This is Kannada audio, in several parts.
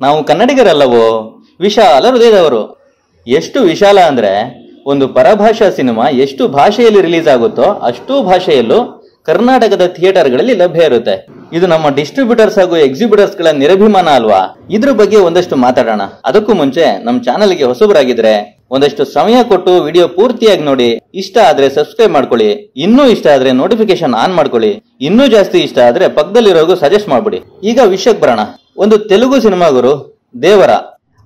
ನಾವು ಕನ್ನಡಿಗರಲ್ಲವೋ ವಿಶಾಲ ಹೃದಯದವರು. ಎಷ್ಟು ವಿಶಾಲ ಅಂದ್ರೆ ಒಂದು ಪರಭಾಷಾ ಸಿನಿಮಾ ಎಷ್ಟು ಭಾಷೆಯಲ್ಲಿ ರಿಲೀಸ್ ಆಗುತ್ತೋ ಅಷ್ಟೂ ಭಾಷೆಯಲ್ಲೂ ಕರ್ನಾಟಕದ ಥಿಯೇಟರ್ಗಳಲ್ಲಿ ಲಭ್ಯ ಇರುತ್ತೆ. ಇದು ನಮ್ಮ ಡಿಸ್ಟ್ರಿಬ್ಯೂಟರ್ಸ್ ಹಾಗೂ ಎಕ್ಸಿಬ್ಯೂಟರ್ಸ್ಗಳ ನಿರಭಿಮಾನ ಅಲ್ವಾ? ಇದ್ರ ಬಗ್ಗೆ ಒಂದಷ್ಟು ಮಾತಾಡೋಣ. ಅದಕ್ಕೂ ಮುಂಚೆ ನಮ್ಮ ಚಾನೆಲ್ಗೆ ಹೊಸಬರಾಗಿದ್ರೆ ಒಂದಷ್ಟು ಸಮಯ ಕೊಟ್ಟು ವಿಡಿಯೋ ಪೂರ್ತಿಯಾಗಿ ನೋಡಿ. ಇಷ್ಟ ಆದ್ರೆ ಸಬ್ಸ್ಕ್ರೈಬ್ ಮಾಡ್ಕೊಳ್ಳಿ. ಇನ್ನೂ ಇಷ್ಟ ಆದ್ರೆ ನೋಟಿಫಿಕೇಶನ್ ಆನ್ ಮಾಡ್ಕೊಳ್ಳಿ. ಇನ್ನೂ ಜಾಸ್ತಿ ಇಷ್ಟ ಆದ್ರೆ ಪಕ್ಕದಲ್ಲಿರೋಗೂ ಸಜೆಸ್ಟ್ ಮಾಡ್ಬಿಡಿ. ಈಗ ವಿಷಯಕ್ಕೆ ಬರೋಣ. ಒಂದು ತೆಲುಗು ಸಿನಿಮಾ ಗುರು, ದೇವರ.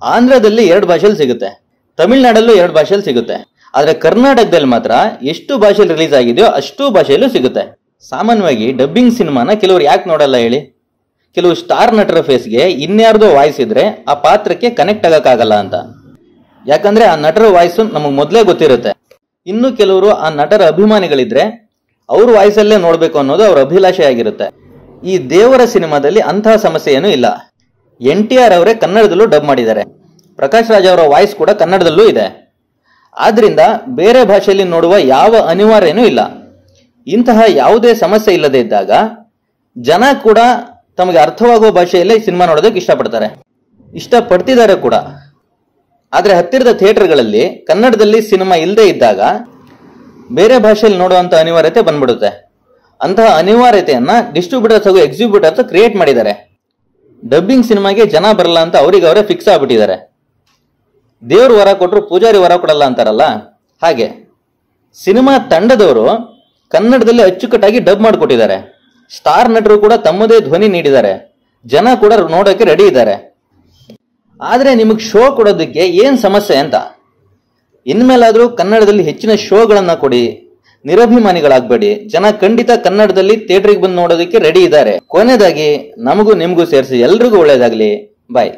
ಆಂಧ್ರದಲ್ಲಿ ಎರಡು ಭಾಷೆಯಲ್ಲಿ ಸಿಗುತ್ತೆ. ತಮಿಳ್ನಾಡಲ್ಲೂ ಎರಡು ಭಾಷೆಯಲ್ಲಿ ಸಿಗುತ್ತೆ. ಆದರೆ ಕರ್ನಾಟಕದಲ್ಲಿ ಮಾತ್ರ ಎಷ್ಟು ಭಾಷೆಯಲ್ಲಿ ರಿಲೀಸ್ ಆಗಿದೆಯೋ ಅಷ್ಟು ಭಾಷೆಯಲ್ಲೂ ಸಿಗುತ್ತೆ. ಸಾಮಾನ್ಯವಾಗಿ ಡಬ್ಬಿಂಗ್ ಸಿನಿಮಾನ ಕೆಲವರು ಯಾಕೆ ನೋಡಲ್ಲ ಹೇಳಿ? ಕೆಲವು ಸ್ಟಾರ್ ನಟರ ಫೇಸ್ಗೆ ಇನ್ಯಾರ್ದೋ ವಾಯ್ಸ್ ಇದ್ರೆ ಆ ಪಾತ್ರಕ್ಕೆ ಕನೆಕ್ಟ್ ಆಗೋಕ್ಕಾಗಲ್ಲ ಅಂತ. ಯಾಕಂದ್ರೆ ಆ ನಟರ ವಾಯ್ಸು ನಮಗೆ ಮೊದಲೇ ಗೊತ್ತಿರುತ್ತೆ. ಇನ್ನು ಕೆಲವರು ಆ ನಟರ ಅಭಿಮಾನಿಗಳಿದ್ರೆ ಅವ್ರ ವಾಯ್ಸಲ್ಲೇ ನೋಡಬೇಕು ಅನ್ನೋದು ಅವ್ರ ಅಭಿಲಾಷೆ ಆಗಿರುತ್ತೆ. ಈ ದೇವರ ಸಿನಿಮಾದಲ್ಲಿ ಅಂತಹ ಸಮಸ್ಯೆ ಏನೂ ಇಲ್ಲ. ಎನ್ ಟಿ ಆರ್ ಅವರೇ ಕನ್ನಡದಲ್ಲೂ ಡಬ್ ಮಾಡಿದ್ದಾರೆ. ಪ್ರಕಾಶ್ ರಾಜ್ ಅವರ ವಾಯ್ಸ್ ಕೂಡ ಕನ್ನಡದಲ್ಲೂ ಇದೆ. ಆದ್ರಿಂದ ಬೇರೆ ಭಾಷೆಯಲ್ಲಿ ನೋಡುವ ಯಾವ ಅನಿವಾರ್ಯನೂ ಇಲ್ಲ. ಇಂತಹ ಯಾವುದೇ ಸಮಸ್ಯೆ ಇಲ್ಲದೆ ಇದ್ದಾಗ ಜನ ಕೂಡ ತಮಗೆ ಅರ್ಥವಾಗುವ ಭಾಷೆಯಲ್ಲೇ ಸಿನಿಮಾ ನೋಡೋದಕ್ಕೆ ಇಷ್ಟಪಡ್ತಾರೆ. ಇಷ್ಟಪಡ್ತಿದ್ದಾರೆ ಕೂಡ. ಆದರೆ ಹತ್ತಿರದ ಥಿಯೇಟರ್ಗಳಲ್ಲಿ ಕನ್ನಡದಲ್ಲಿ ಸಿನಿಮಾ ಇಲ್ಲದೆ ಇದ್ದಾಗ ಬೇರೆ ಭಾಷೆಯಲ್ಲಿ ನೋಡುವಂತ ಅನಿವಾರ್ಯತೆ ಬಂದ್ಬಿಡುತ್ತೆ. ಅಂತಹ ಅನಿವಾರ್ಯತೆಯನ್ನ ಡಿಸ್ಟ್ರಿಬ್ಯೂಟರ್ಸ್ ಹಾಗೂ ಎಕ್ಸಿಬ್ಯೂಟರ್ಸ್ ಕ್ರಿಯೇಟ್ ಮಾಡಿದ್ದಾರೆ. ಡಬ್ಬಿಂಗ್ ಸಿನಿಮಾಗೆ ಜನ ಬರಲ್ಲ ಅಂತ ಅವ್ರಿಗೆ ಅವರೇ ಫಿಕ್ಸ್ ಆಗ್ಬಿಟ್ಟಿದ್ದಾರೆ. ದೇವ್ರ ವರ ಕೊಟ್ಟರು ಪೂಜಾರಿ ವರ ಕೊಡಲ್ಲ ಅಂತಾರಲ್ಲ? ಹಾಗೆ. ಸಿನಿಮಾ ತಂಡದವರು ಕನ್ನಡದಲ್ಲಿ ಅಚ್ಚುಕಟ್ಟಾಗಿ ಡಬ್ ಮಾಡಿಕೊಟ್ಟಿದ್ದಾರೆ. ಸ್ಟಾರ್ ನಟರು ಕೂಡ ತಮ್ಮದೇ ಧ್ವನಿ ನೀಡಿದ್ದಾರೆ. ಜನ ಕೂಡ ನೋಡೋಕೆ ರೆಡಿ ಇದ್ದಾರೆ. ಆದರೆ ನಿಮಗೆ ಶೋ ಕೊಡೋದಕ್ಕೆ ಏನು ಸಮಸ್ಯೆ ಅಂತ? ಇನ್ಮೇಲಾದರೂ ಕನ್ನಡದಲ್ಲಿ ಹೆಚ್ಚಿನ ಶೋಗಳನ್ನು ಕೊಡಿ. ನಿರಭಿಮಾನಿಗಳಾಗ್ಬೇಡಿ. ಜನ ಖಂಡಿತ ಕನ್ನಡದಲ್ಲಿ ಥಿಯೇಟರ್ಗೆ ಬಂದು ನೋಡೋದಕ್ಕೆ ರೆಡಿ ಇದ್ದಾರೆ. ಕೊನೆಯದಾಗಿ ನಮಗೂ ನಿಮಗೂ ಸೇರಿಸಿ ಎಲ್ರಿಗೂ ಒಳ್ಳೇದಾಗ್ಲಿ. ಬಾಯ್